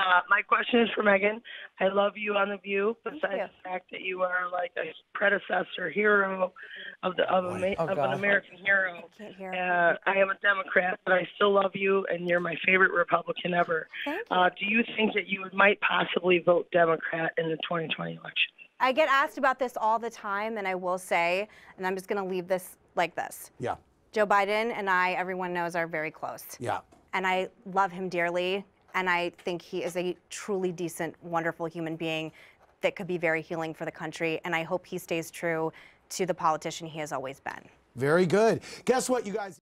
Uh, my question is for Meghan. I love you on The View, besides the fact that you are like a predecessor hero of the of, a, Oh, of an American hero. Can't. Uh, I am a Democrat, but I still love you, and you're my favorite Republican ever. Thank you. Uh, do you think that you might possibly vote Democrat in the 2020 election? I get asked about this all the time, and I will say, and I'm just going to leave this like this. Yeah. Joe Biden and I, everyone knows, are very close. Yeah. And I love him dearly. And I think he is a truly decent, wonderful human being that could be very healing for the country. And I hope he stays true to the politician he has always been. Very good. Guess what, you guys?